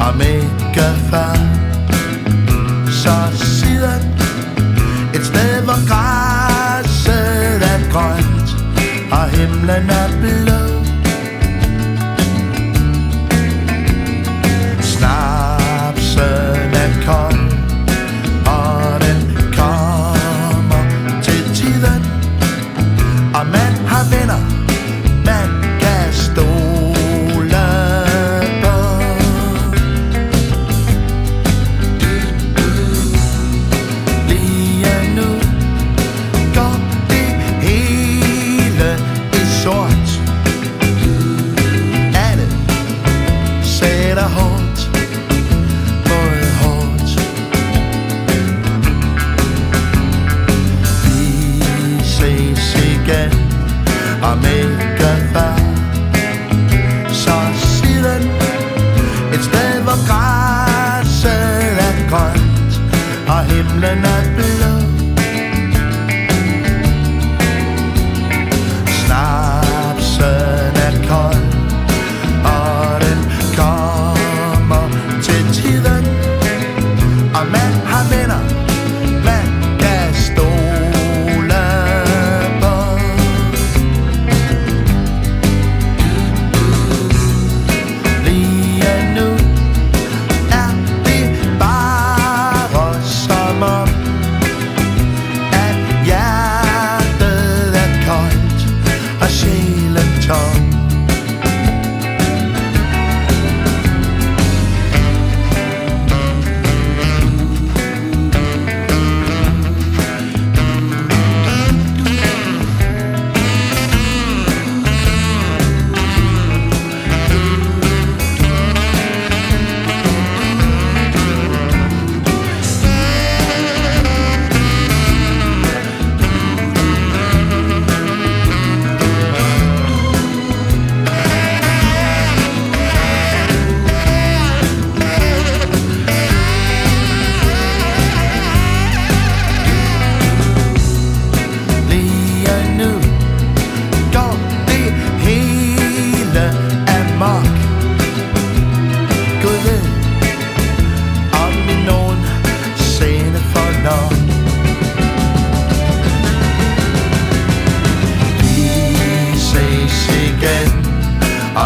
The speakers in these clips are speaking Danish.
om ikke før Så siden et sted, hvor græsset er grønt og himlen er blå Nên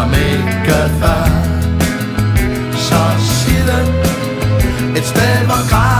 om ikke før. Så sig den et sted, hvor græs